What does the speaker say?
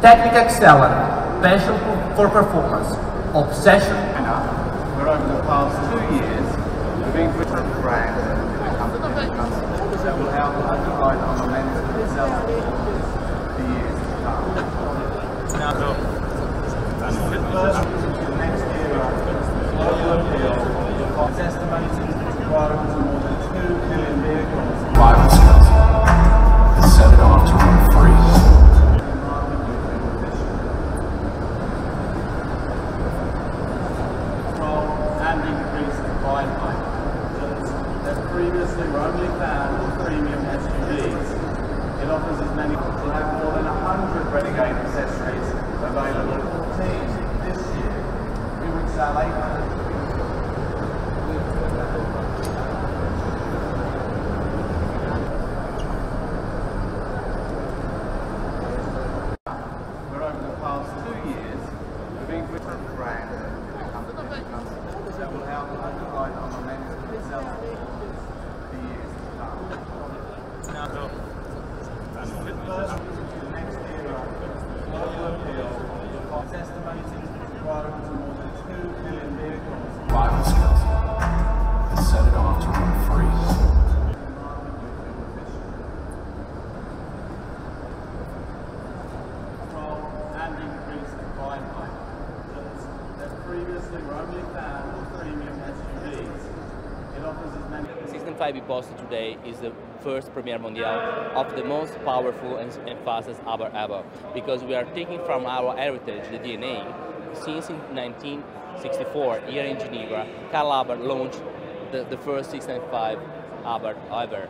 technical excellence, passion for performance, obsession, where over the past two years we've been putting a brand. That will help provide our momentum itself for years to come. First, the next era global appeal is estimated to grow to more than 2 million previously were only found in premium SUVs. It offers as many will have more than 100 Renegade accessories available 14 this year. We would sell 800 previously were only. It offers as many 65 Biposto today is the first Premier Mondial of the most powerful and, fastest Abarth ever because we are taking from our heritage, the DNA. Since in 1964, here in Geneva, Karl Abarth launched the, the first 695 Abarth ever.